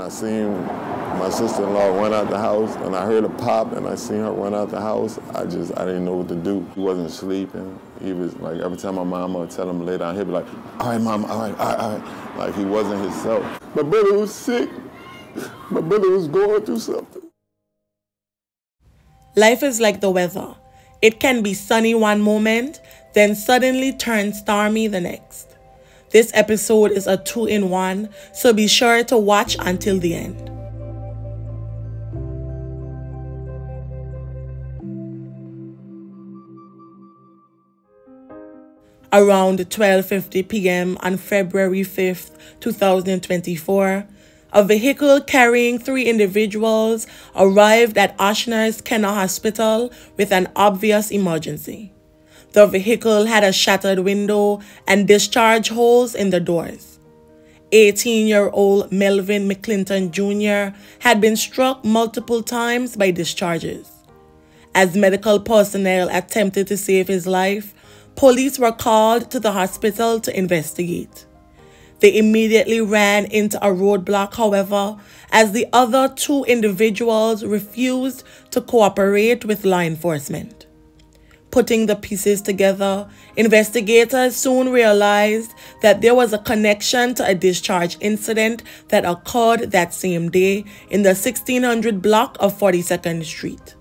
I seen my sister-in-law run out the house, and I heard a pop, and I seen her run out the house. I just, I didn't know what to do. He wasn't sleeping. He was like, every time my mama would tell him lay down, he'd be like, all right, mama, all right, all right, all right. Like he wasn't himself. My brother was sick. My brother was going through something. Life is like the weather. It can be sunny one moment, then suddenly turn stormy the next. This episode is a two in one, so be sure to watch until the end. Around 12:50 p.m. on February 5th, 2024, a vehicle carrying three individuals arrived at Ochsner's Kenner Hospital with an obvious emergency. The vehicle had a shattered window and discharge holes in the doors. 18 year old Melvin McClinton Jr. had been struck multiple times by discharges. As medical personnel attempted to save his life, Police were called to the hospital to investigate. They immediately ran into a roadblock, however, as the other two individuals refused to cooperate with law enforcement. Putting the pieces together, investigators soon realized that there was a connection to a discharge incident that occurred that same day in the 1600 block of 42nd Street.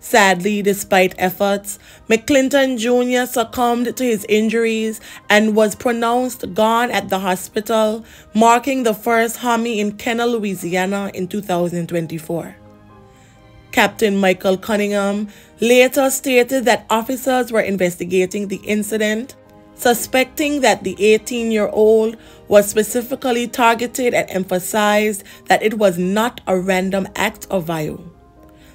Sadly, despite efforts, McClinton Jr. succumbed to his injuries and was pronounced gone at the hospital, marking the first Homie in Kenner, Louisiana in 2024. Captain Michael Cunningham later stated that officers were investigating the incident, suspecting that the 18 year old was specifically targeted and emphasized that it was not a random act of violence.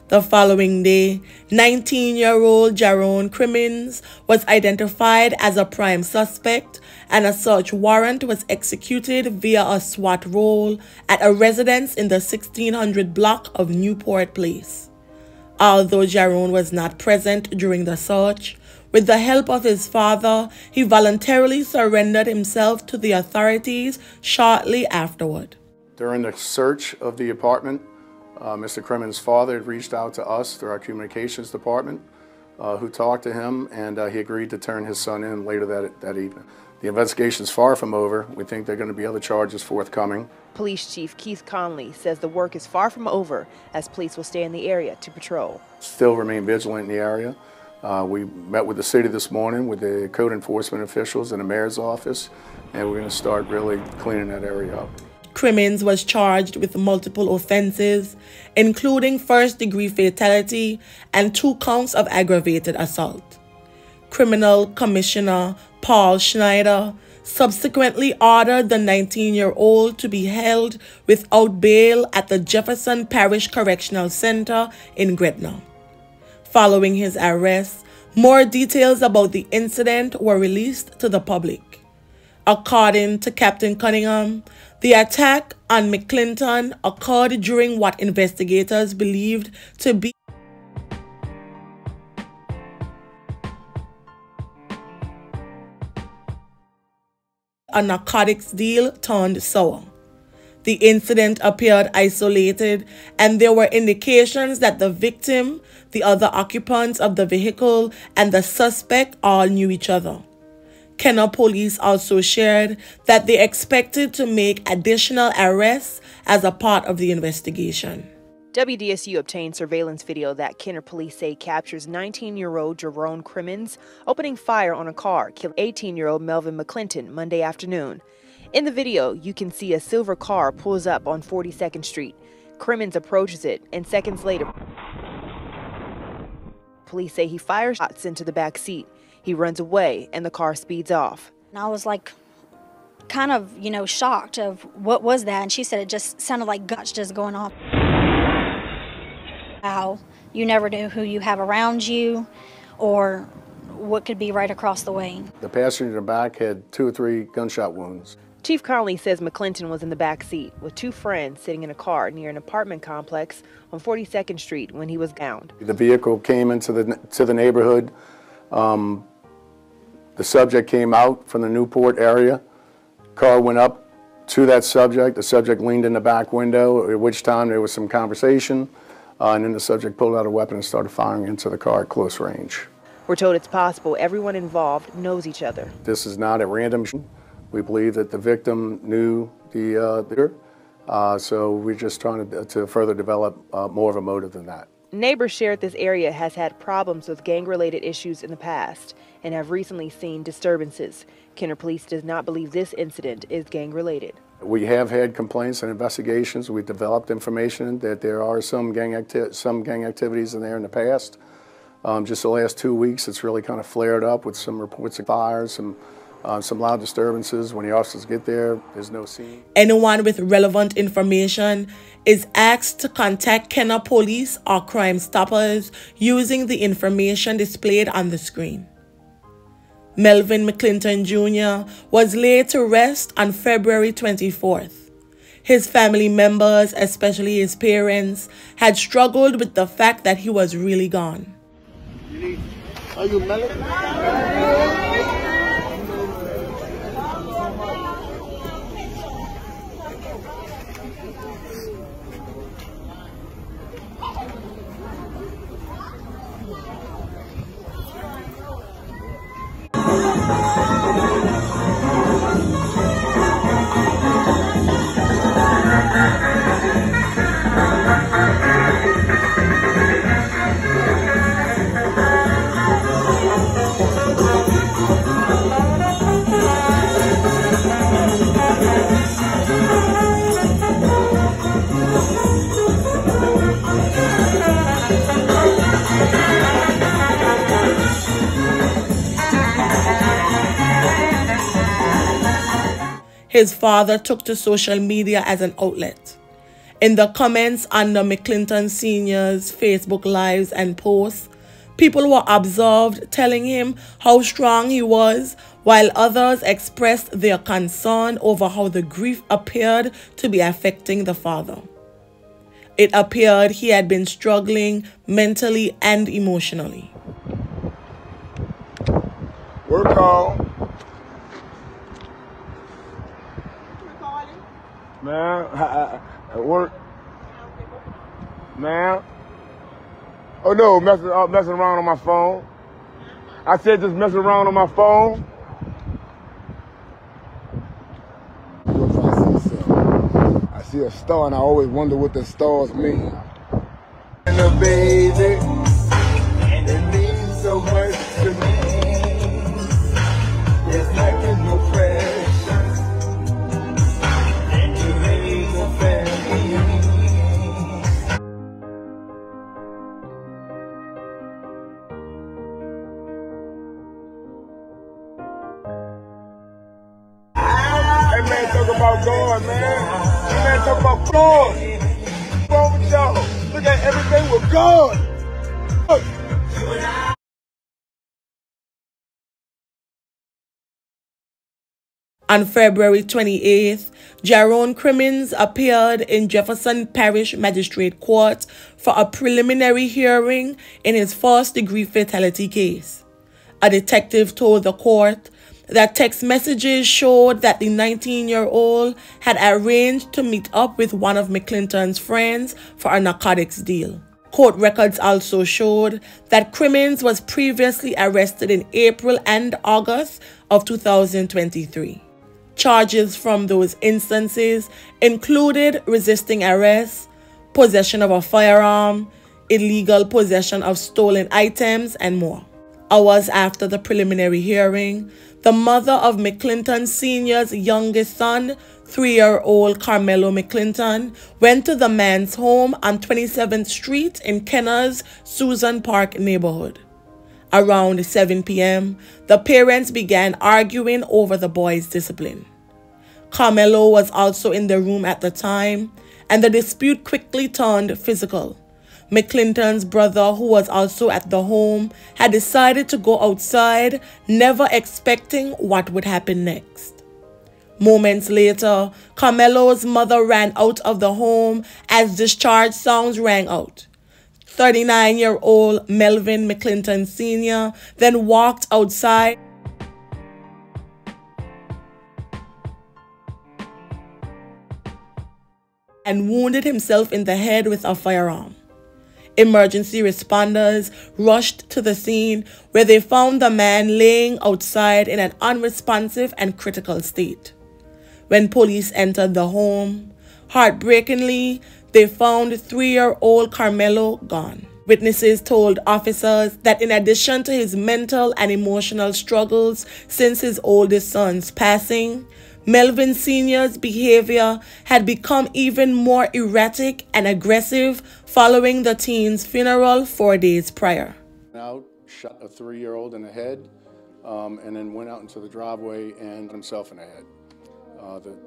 The following day, 19 year old Jaron Crimmins was identified as a prime suspect, and a search warrant was executed via a SWAT role at a residence in the 1600 block of Newport Place. Although Jaron was not present during the search, with the help of his father, he voluntarily surrendered himself to the authorities shortly afterward. During the search of the apartment, uh, Mr. Crimmins' father had reached out to us through our communications department, uh, who talked to him, and uh, he agreed to turn his son in later that, that evening. The investigation is far from over. We think there are going to be other charges forthcoming. Police Chief Keith Conley says the work is far from over as police will stay in the area to patrol. Still remain vigilant in the area. Uh, we met with the city this morning with the code enforcement officials and the mayor's office, and we're going to start really cleaning that area up. Crimmins was charged with multiple offenses, including first degree fatality and two counts of aggravated assault. Criminal Commissioner Paul Schneider subsequently ordered the 19 year old to be held without bail at the Jefferson Parish Correctional Center in Gretna. Following his arrest, more details about the incident were released to the public. According to Captain Cunningham, the attack on McClinton occurred during what investigators believed to be a narcotics deal turned sour. The incident appeared isolated, and there were indications that the victim, the other occupants of the vehicle, and the suspect all knew each other. Kenner police also shared that they expected to make additional arrests as a part of the investigation. WDSU obtained surveillance video that Kenner police say captures 19 year old Jerome Crimmins opening fire on a car, killing 18 year old Melvin McClinton Monday afternoon. In the video, you can see a silver car pulls up on 42nd Street. Crimmins approaches it, and seconds later, police say he fires shots into the back seat. He runs away and the car speeds off. And I was like, kind of, you know, shocked of what was that? And she said it just sounded like guts just going off. How you never know who you have around you or what could be right across the way. The passenger in the back had two or three gunshot wounds. Chief Conley says McClinton was in the back seat with two friends sitting in a car near an apartment complex on 42nd Street when he was downed. The vehicle came into the to the neighborhood. Um, the subject came out from the Newport area. Car went up to that subject. The subject leaned in the back window, at which time there was some conversation, uh, and then the subject pulled out a weapon and started firing into the car at close range. We're told it's possible everyone involved knows each other. This is not a random. We believe that the victim knew the uh, leader, uh, so we're just trying to, to further develop uh, more of a motive than that. Neighbors shared this area has had problems with gang-related issues in the past and have recently seen disturbances. Kenner Police does not believe this incident is gang-related. We have had complaints and investigations. We developed information that there are some gang, some gang activities in there in the past. Um, just the last two weeks, it's really kind of flared up with some reports of fires, some uh, some loud disturbances. When the officers get there, there's no scene. Anyone with relevant information is asked to contact Kenner Police or Crime Stoppers using the information displayed on the screen. Melvin McClinton Jr. was laid to rest on February 24th. His family members, especially his parents, had struggled with the fact that he was really gone. Are you Melvin? His father took to social media as an outlet. In the comments under McClinton Sr.'s Facebook Lives and posts, people were observed telling him how strong he was, while others expressed their concern over how the grief appeared to be affecting the father. It appeared he had been struggling mentally and emotionally. Work on. Man, at work. Man. Oh no, messing uh, messing around on my phone. I said just messing around on my phone. I see a star and I always wonder what the stars mean. On February 28th, Jerome Crimmins appeared in Jefferson Parish Magistrate Court for a preliminary hearing in his first degree fatality case. A detective told the court that text messages showed that the 19 year old had arranged to meet up with one of McClinton's friends for a narcotics deal. Court records also showed that Crimmins was previously arrested in April and August of 2023. Charges from those instances included resisting arrest, possession of a firearm, illegal possession of stolen items, and more. Hours after the preliminary hearing, the mother of McClinton Sr.'s youngest son, three year old Carmelo McClinton, went to the man's home on 27th Street in Kenner's Susan Park neighborhood. Around 7 p.m., the parents began arguing over the boy's discipline. Carmelo was also in the room at the time, and the dispute quickly turned physical. McClinton's brother, who was also at the home, had decided to go outside, never expecting what would happen next. Moments later, Carmelo's mother ran out of the home as discharge sounds rang out. 39 year old Melvin McClinton Sr. then walked outside and wounded himself in the head with a firearm. Emergency responders rushed to the scene where they found the man laying outside in an unresponsive and critical state. When police entered the home, heartbreakingly, they found three year old Carmelo gone. Witnesses told officers that in addition to his mental and emotional struggles since his oldest son's passing, Melvin Sr.'s behavior had become even more erratic and aggressive following the teen's funeral four days prior. Out, shot a three-year-old in the head, um, and then went out into the driveway and himself in the head. Uh, the,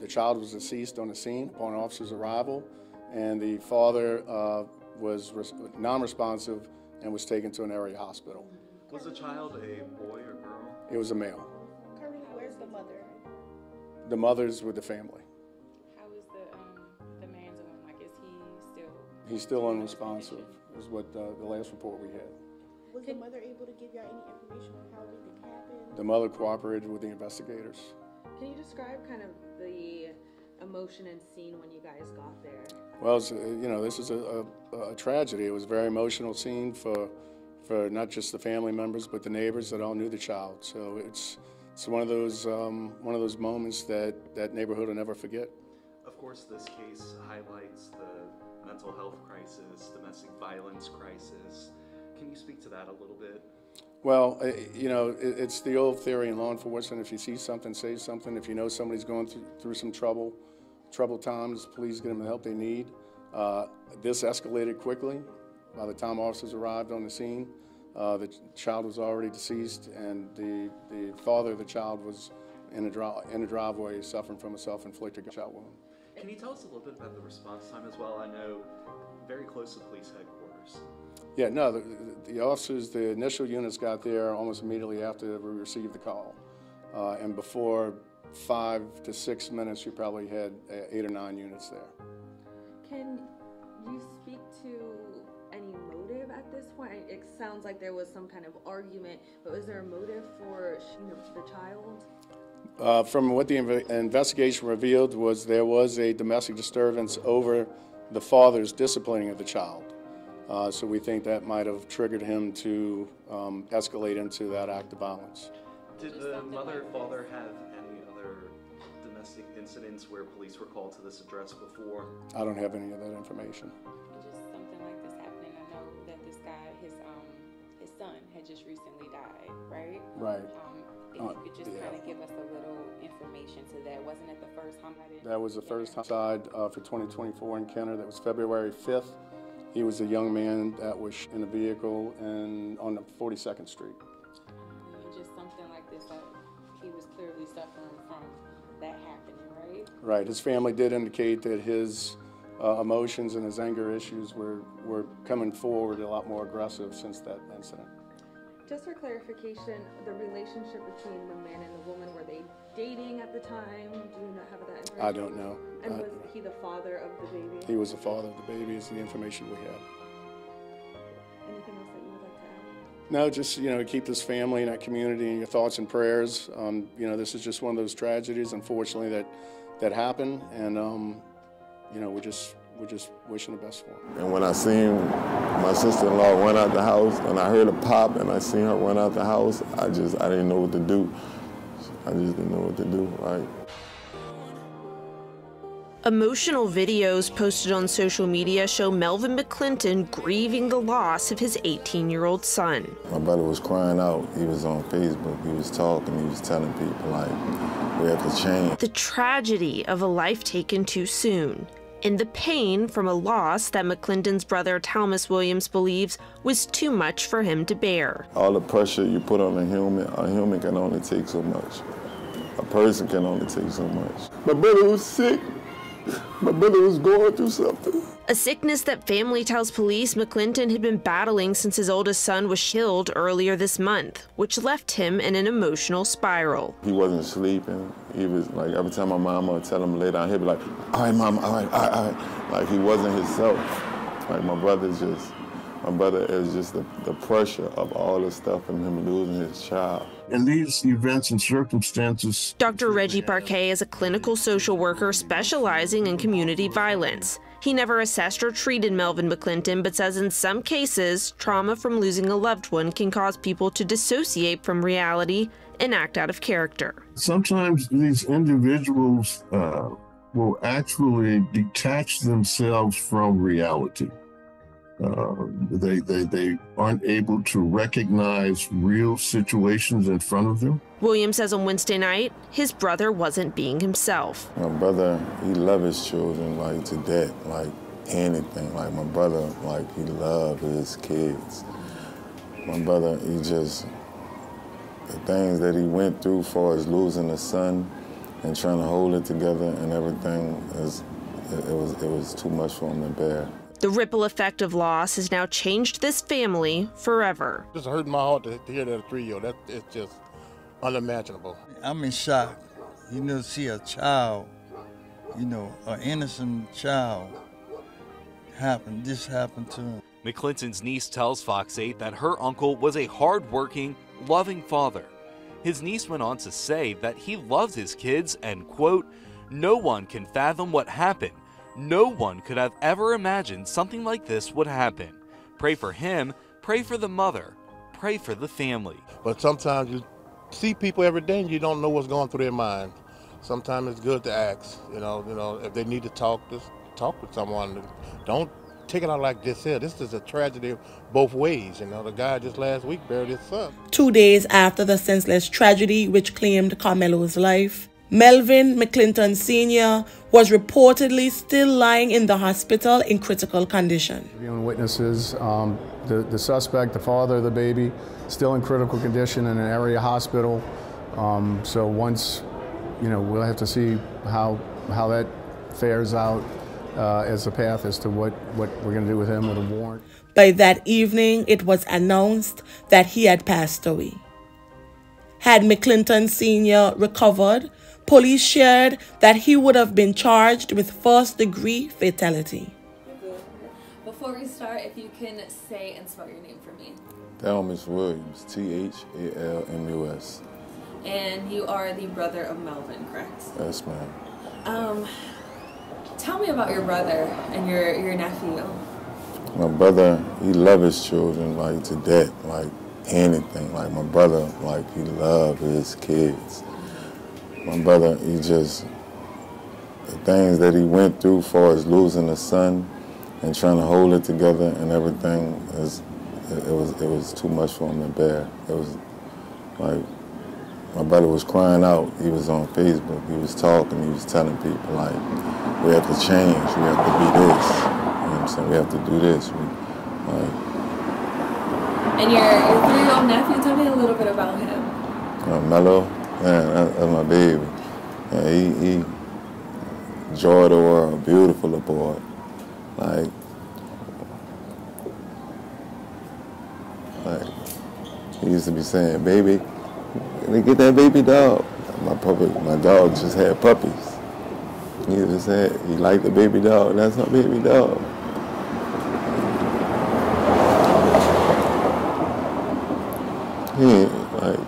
the, child was deceased on the scene upon officer's arrival, and the father uh, was non-responsive and was taken to an area hospital. Was the child a boy or girl? It was a male. where's the mother? The mother's with the family. How is the um, the man's one? Like, is he still? He's still unresponsive. Is what uh, the last report we had. Was the mother able to give y'all any information on how everything happened? The mother cooperated with the investigators. Can you describe kind of the emotion and scene when you guys got there? Well, you know, this is a, a, a, tragedy. It was a very emotional scene for, for not just the family members, but the neighbors that all knew the child. So it's, it's one of those, um, one of those moments that that neighborhood will never forget. Of course, this case highlights the mental health crisis, domestic violence crisis. Can you speak to that a little bit? Well, uh, you know, it's the old theory in law enforcement. If you see something, say something. If you know somebody's going through, through some trouble, trouble times, please get them the help they need. Uh, this escalated quickly. By the time officers arrived on the scene, uh, the child was already deceased, and the, the father of the child was in a, dri in a driveway suffering from a self-inflicted gunshot wound. Can you tell us a little bit about the response time as well? I know very close to police headquarters. Yeah, no, the, the officers, the initial units got there almost immediately after we received the call. Uh, and before five to six minutes, you probably had uh, eight or nine units there. Can you speak to any motive at this point? It sounds like there was some kind of argument, but was there a motive for the child? Uh, from what the inv investigation revealed was there was a domestic disturbance over the father's disciplining of the child. Uh, so we think that might have triggered him to um, escalate into that act of violence. Did the mother father have any other domestic incidents where police were called to this address before? I don't have any of that information. Just something like this happening. I know that this guy, his um, his son had just recently died, right? Right. Um, if uh, you could just yeah. kind of give us a little information to that. Wasn't it the first homicide? That was the first homicide uh, for 2024 in Kenner. That was February 5th. He was a young man that was in a vehicle and on the 42nd Street. Just something like this, uh, he was clearly suffering from that happening, right? Right. His family did indicate that his uh, emotions and his anger issues were, were coming forward a lot more aggressive since that incident. Just for clarification, the relationship between the man and the woman, were they dating at the time? Do you not have that information? I don't know. And was he the father of the baby? He was the father of the baby is the information we have. Anything else that you would like to add? No, just, you know, keep this family and that community in your thoughts and prayers. Um, you know, this is just one of those tragedies, unfortunately, that, that happened. And, um, you know, we're just, we're just wishing the best for him. And when I seen my sister-in-law run out the house, and I heard a pop, and I seen her run out the house, I just, I didn't know what to do. I just didn't know what to do, right? Emotional videos posted on social media show Melvin McClinton grieving the loss of his 18 year old son. My brother was crying out. He was on Facebook. He was talking. He was telling people, like, we have to change. The tragedy of a life taken too soon and the pain from a loss that McClinton's brother Thalmus Williams believes was too much for him to bear. All the pressure you put on a human, a human can only take so much. A person can only take so much. My brother was sick. My brother was going through something. A sickness that family tells police McClinton had been battling since his oldest son was killed earlier this month, which left him in an emotional spiral. He wasn't sleeping. He was like, every time my mama would tell him to lay down, he'd be like, all right, mama, all right, all right, all right. Like he wasn't himself. Like my brother's just, my brother is just the, the pressure of all the stuff and him losing his child. In these events and circumstances, Dr. Reggie Parquet is a clinical social worker specializing in community violence. He never assessed or treated Melvin McClinton, but says in some cases, trauma from losing a loved one can cause people to dissociate from reality and act out of character. sometimes these individuals uh, will actually detach themselves from reality. Uh, they, they, they aren't able to recognize real situations in front of them. Williams says on Wednesday night, his brother wasn't being himself. My brother, he love his children like to death, like anything. Like my brother, like he love his kids. My brother, he just the things that he went through for as losing a son and trying to hold it together and everything is it, it was it was too much for him to bear. The ripple effect of loss has now changed this family forever. Just hurt my heart to, to hear that a three-year-old. That it's just unimaginable. I'm in shock. You know, see a child, you know, an innocent child happen. This happened to him. McClinton's niece tells Fox 8 that her uncle was a hard-working, loving father. His niece went on to say that he loves his kids and, quote, no one can fathom what happened. No one could have ever imagined something like this would happen. Pray for him, pray for the mother, pray for the family. But sometimes you see people every day and you don't know what's going through their mind. Sometimes it's good to ask. You know, you know, if they need to talk, just talk with someone. Don't take it out like this here. This is a tragedy both ways. You know, the guy just last week buried his son. Two days after the senseless tragedy which claimed Carmelo's life, Melvin McClinton Sr. was reportedly still lying in the hospital in critical condition. Witnesses, um, the, the suspect, the father of the baby, still in critical condition in an area hospital. Um, so once, you know, we'll have to see how, how that fares out uh, as a path as to what, what we're going to do with him with a warrant. By that evening, it was announced that he had passed away. Had McClinton Sr. recovered, police shared that he would have been charged with first degree fatality. Before we start, if you can say and spell your name for me. Thalmus Williams, T H A L M U S. And you are the brother of Melvin, correct? Yes, ma'am. Um, tell me about your brother and your, your nephew. My brother, he love his children like to death, like anything. Like my brother, like he love his kids. My brother, he just the things that he went through for as losing a son and trying to hold it together and everything is it, it was it was too much for him to bear. It was like my brother was crying out. He was on Facebook. He was talking. He was telling people like, "We have to change. We have to be this." You know what I'm saying? We have to do this. We, like, And your, your three-year-old nephew, tell me a little bit about him. uh, Mello, man, that, that's my baby. Yeah, he, he joy the world, beautiful boy. Like, like he used to be saying, "Baby, let get that baby dog." My puppy, my dog just had puppies. He just said he liked the baby dog. That's my baby dog. He ain't like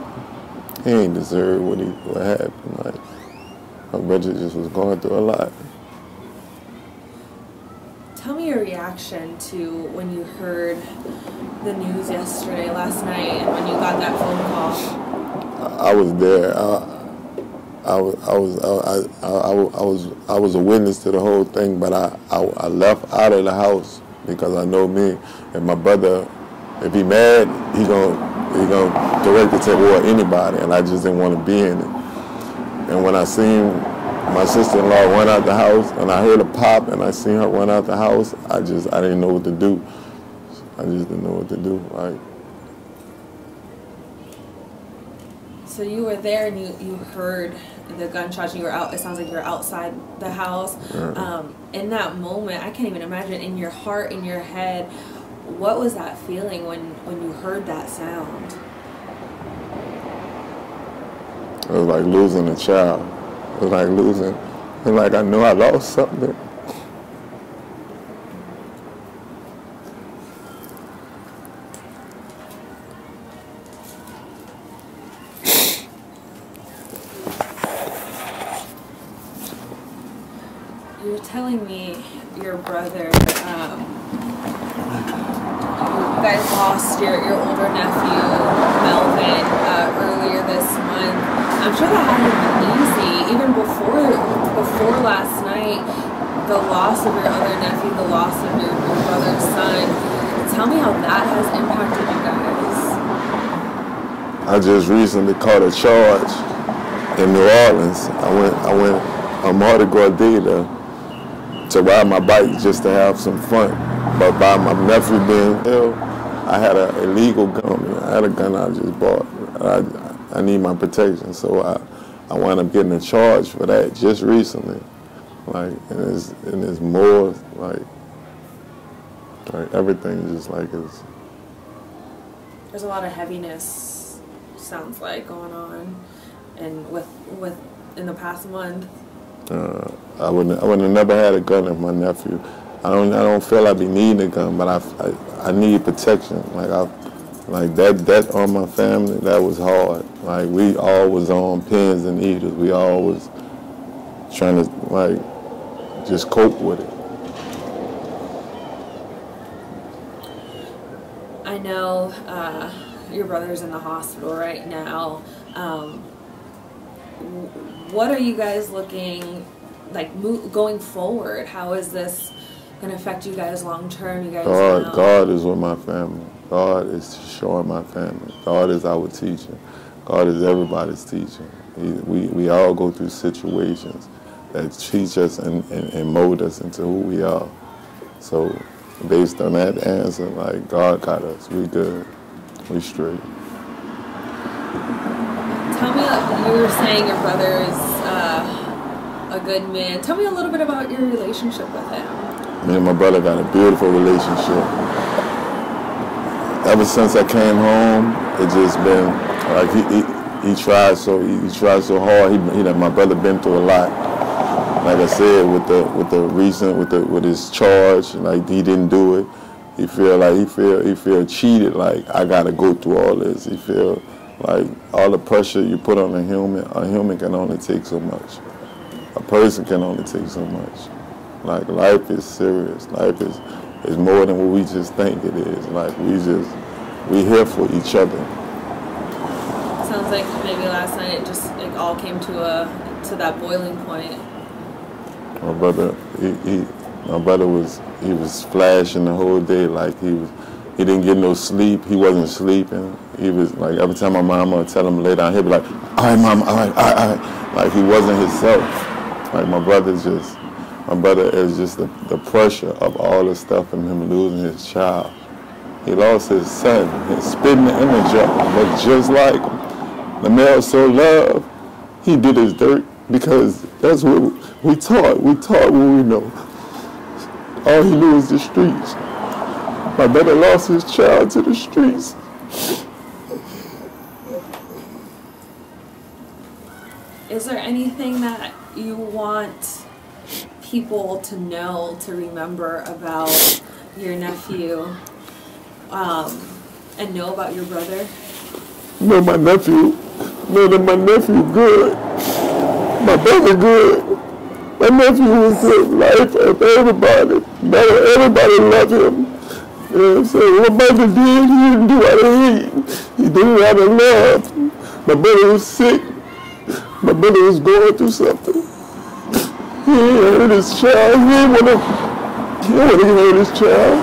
he ain't deserve what he what happened. Like my brother just was going through a lot. Tell me your reaction to when you heard the news yesterday, last night, and when you got that phone call. I, I was there. I, I was I was I, I, I, I was I was a witness to the whole thing, but I, I I left out of the house because I know me and my brother. If he mad, he gonna he gonna direct it toward anybody, and I just didn't want to be in it. And when I seen my sister-in-law run out the house, and I heard a pop, and I seen her run out the house, I just I didn't know what to do. I just didn't know what to do. right? So you were there and you, you heard the gunshots and you were out, it sounds like you were outside the house. Um, in that moment, I can't even imagine in your heart, in your head, what was that feeling when when you heard that sound? It was like losing a child. It was like losing, it was like I knew I lost something. You're telling me your brother Tell me how that has impacted you guys. I just recently caught a charge in New Orleans. I went I went on Mardi Gras to, to ride my bike just to have some fun. But by my nephew being ill, I had an illegal gun. I had a gun I just bought. I, I need my protection, so I, I wound up getting a charge for that just recently. Like, and it's, and it's more like, like everything is just like it's. There's a lot of heaviness, sounds like, going on, and with with in the past month. Uh, I wouldn't I would have never had a gun if my nephew. I don't I don't feel I be needing a gun, but I, I, I need protection. Like I like that that on my family that was hard. Like we all was on pins and needles. We all was trying to like just cope with it. Know uh, your brother's in the hospital right now. Um, what are you guys looking like going forward? How is this going to affect you guys long term? You guys God, know. God is with my family. God is showing my family. God is our teacher. God is everybody's teacher. We, we all go through situations that teach us and, and, and mold us into who we are. So based on that answer, like God got us. We good. We straight. Tell me, uh, you were saying your brother is uh, a good man. Tell me a little bit about your relationship with him. Me and my brother got a beautiful relationship. Ever since I came home, it just been like he he, he tried so he, he tried so hard. He, he my brother been through a lot. Like I said, with the with the recent with the with his charge, like he didn't do it. He feel like he feel he feel cheated. Like I gotta go through all this. He feel like all the pressure you put on a human, a human can only take so much. A person can only take so much. Like life is serious. Life is is more than what we just think it is. Like we just we here for each other. Sounds like maybe last night it just it all came to a to that boiling point. My brother, he, he my brother was he was flashing the whole day. Like he was he didn't get no sleep. He wasn't sleeping. He was like every time my mama would tell him to lay down, he'd be like, all right, mama, all right, all right, all right. Like he wasn't himself. Like my brother's just my brother is just the, the pressure of all the stuff and him losing his child. He lost his son, he's spitting the image him, but just like. The male so loved, he did his dirt because that's what we taught. We taught what we know. All he knew was the streets. My brother lost his child to the streets. Is there anything that you want people to know to remember about your nephew um, and know about your brother? Know my nephew. Know that my nephew good. My brother good. My nephew was the life of everybody. Everybody loved him. You know what I'm saying? What my brother did, he didn't do out of hate. He did it out of love. My brother was sick. My brother was going through something. He hurt his child. He didn't want to, he didn't want to hurt his child.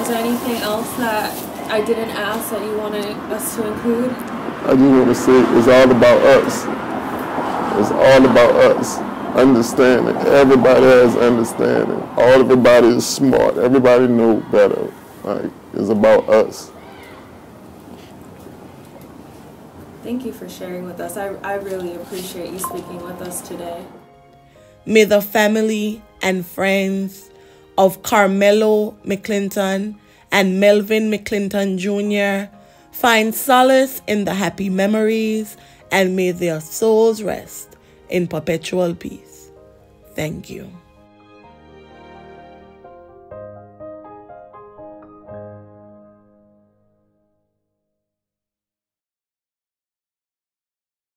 Is there anything else that I didn't ask that you wanted us to include? I just want to say it's all about us. It's all about us. Understanding. Everybody has understanding. All everybody is smart. Everybody know better. Like it's about us. Thank you for sharing with us. I, I really appreciate you speaking with us today. May the family and friends of Carmelo McClinton and Melvin McClinton Jr. find solace in the happy memories and may their souls rest in perpetual peace. Thank you.